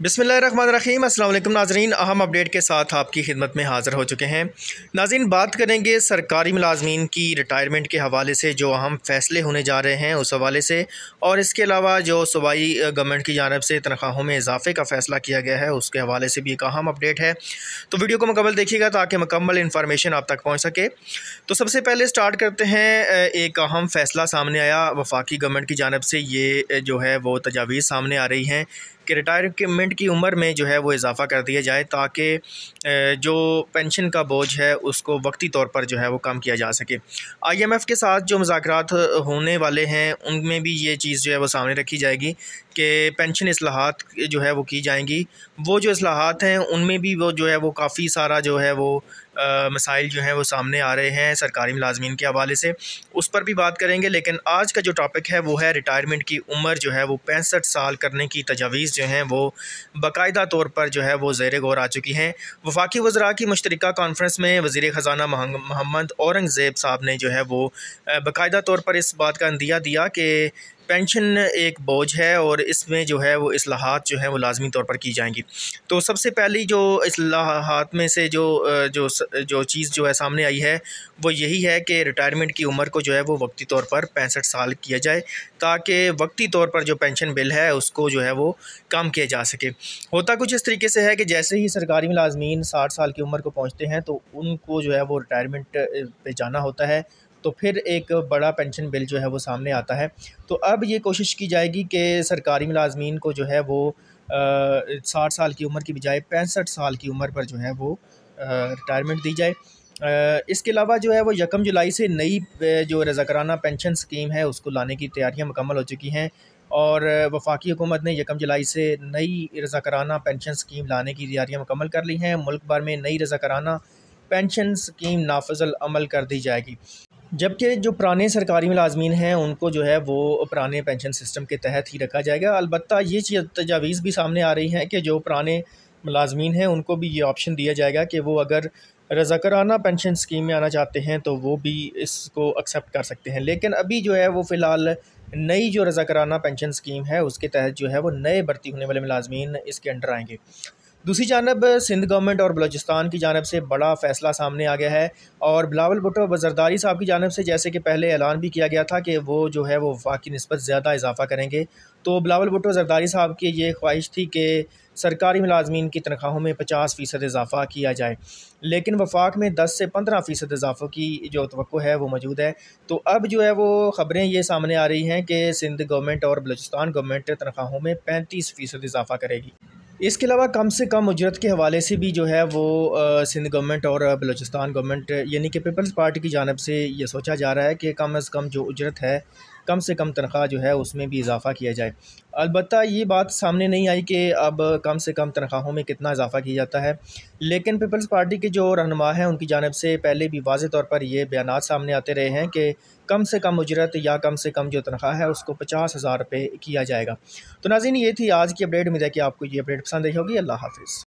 بسم اللہ الرحمن الرحیم، السلام علیکم ناظرین، اہم اپڈیٹ کے ساتھ آپ کی خدمت میں حاضر ہو چکے ہیں۔ ناظرین، بات کریں گے سرکاری ملازمین کی ریٹائرمنٹ کے حوالے سے جو اہم فیصلے ہونے جا رہے ہیں اس حوالے سے۔ اور اس کے علاوہ جو صوبائی گورنمنٹ کی جانب سے تنخواہوں میں اضافے کا فیصلہ کیا گیا ہے، اس کے حوالے سے بھی ایک اہم اپڈیٹ ہے۔ تو ویڈیو کو مکمل دیکھیے گا تاکہ مکمل انفارمیشن آپ تک پہنچ سکے۔ تو سب سے پہلے سٹارٹ کرتے ہیں، ایک اہم فیصلہ سامنے آیا۔ وفاقی گورنمنٹ کی جانب سے یہ جو ہے وہ تجاویز سامنے آ رہی ہیں۔ کہ ریٹائرمنٹ کی عمر میں جو ہے وہ اضافہ کر دیا جائے تاکہ جو پینشن کا بوجھ ہے، اس کو وقتی طور پر جو ہے وہ کم کیا جا سکے۔ آئی ایم ایف کے ساتھ جو مذاکرات ہونے والے ہیں، ان میں بھی یہ چیز جو ہے وہ سامنے رکھی جائے گی کہ پینشن اصلاحات جو ہے وہ کی جائیں گی۔ وہ جو اصلاحات ہیں، ان میں بھی وہ جو ہے وہ کافی سارا جو ہے وہ مسائل جو ہیں وہ سامنے آ رہے ہیں سرکاری ملازمین کے حوالے سے۔ اس پر بھی بات کریں گے، لیکن آج کا جو ٹاپک ہے وہ ہے ریٹائرمنٹ کی عمر جو ہے وہ پینسٹھ سال کرنے کی تجاویز جو ہیں وہ باقاعدہ طور پر جو ہے وہ زیر غور آ چکی ہیں۔ وفاقی وزراء کی مشترکہ کانفرنس میں وزیر خزانہ محمد اورنگ زیب صاحب نے جو ہے وہ باقاعدہ طور پر اس بات کا اندیا دیا کہ پینشن ایک بوجھ ہے اور اس میں جو ہے وہ اصلاحات جو ہیں وہ لازمی طور پر کی جائیں گی۔ تو سب سے پہلی جو اصلاحات میں سے جو جو جو چیز جو ہے سامنے آئی ہے، وہ یہی ہے کہ ریٹائرمنٹ کی عمر کو جو ہے وہ وقتی طور پر پینسٹھ سال کیا جائے تاکہ وقتی طور پر جو پینشن بل ہے اس کو جو ہے وہ کم کیا جا سکے۔ ہوتا کچھ اس طریقے سے ہے کہ جیسے ہی سرکاری ملازمین ساٹھ سال کی عمر کو پہنچتے ہیں تو ان کو جو ہے وہ ریٹائرمنٹ پہ جانا ہوتا ہے۔ تو پھر ایک بڑا پینشن بل جو ہے وہ سامنے آتا ہے۔ تو اب یہ کوشش کی جائے گی کہ سرکاری ملازمین کو جو ہے وہ ساٹھ سال کی عمر کی بجائے پینسٹھ سال کی عمر پر جو ہے وہ ریٹائرمنٹ دی جائے۔ اس کے علاوہ جو ہے وہ یکم جولائی سے نئی جو رضاکرانہ پینشن سکیم ہے، اس کو لانے کی تیاریاں مکمل ہو چکی ہیں۔ اور وفاقی حکومت نے یکم جولائی سے نئی رضاکرانہ پینشن سکیم لانے کی تیاریاں مکمل کر لی ہیں۔ ملک بھر میں نئی رضاکرانہ پینشن سکیم نافذ العمل کر دی جائے گی۔ جبکہ جو پرانے سرکاری ملازمین ہیں، ان کو جو ہے وہ پرانے پینشن سسٹم کے تحت ہی رکھا جائے گا۔ البتہ یہ چیز تجاویز بھی سامنے آ رہی ہیں کہ جو پرانے ملازمین ہیں، ان کو بھی یہ آپشن دیا جائے گا کہ وہ اگر رضاکرانہ پینشن سکیم میں آنا چاہتے ہیں تو وہ بھی اس کو ایکسیپٹ کر سکتے ہیں۔ لیکن ابھی جو ہے وہ فی الحال نئی جو رضاکرانہ پینشن سکیم ہے، اس کے تحت جو ہے وہ نئے بھرتی ہونے والے ملازمین اس کے انڈر آئیں گے۔ دوسری جانب، سندھ گورنمنٹ اور بلوچستان کی جانب سے بڑا فیصلہ سامنے آ گیا ہے اور بلاول بھٹو بزرداری صاحب کی جانب سے جیسے کہ پہلے اعلان بھی کیا گیا تھا کہ وہ جو ہے وہ وفاق کی نسبت زیادہ اضافہ کریں گے۔ تو بلاول بھٹو زرداری صاحب کی یہ خواہش تھی کہ سرکاری ملازمین کی تنخواہوں میں پچاس فیصد اضافہ کیا جائے۔ لیکن وفاق میں دس سے پندرہ فیصد اضافہ کی جو توقع ہے وہ موجود ہے۔ تو اب جو ہے وہ خبریں یہ سامنے آ رہی ہیں کہ سندھ گورنمنٹ اور بلوچستان گورنمنٹ تنخواہوں میں پینتیس فیصد اضافہ کرے گی۔ اس کے علاوہ کم سے کم اجرت کے حوالے سے بھی جو ہے وہ سندھ گورنمنٹ اور بلوچستان گورنمنٹ یعنی کہ پیپلز پارٹی کی جانب سے یہ سوچا جا رہا ہے کہ کم از کم جو اجرت ہے کم سے کم تنخواہ جو ہے اس میں بھی اضافہ کیا جائے۔ البتہ یہ بات سامنے نہیں آئی کہ اب کم سے کم تنخواہوں میں کتنا اضافہ کیا جاتا ہے۔ لیکن پیپلز پارٹی کے جو رہنما ہیں، ان کی جانب سے پہلے بھی واضح طور پر یہ بیانات سامنے آتے رہے ہیں کہ کم سے کم اجرت یا کم سے کم جو تنخواہ ہے، اس کو پچاس ہزار روپے کیا جائے گا۔ تو ناظرین، یہ تھی آج کی اپڈیٹ۔ امید ہے کہ آپ کو یہ اپڈیٹ پسند آئی ہوگی۔ اللہ حافظ۔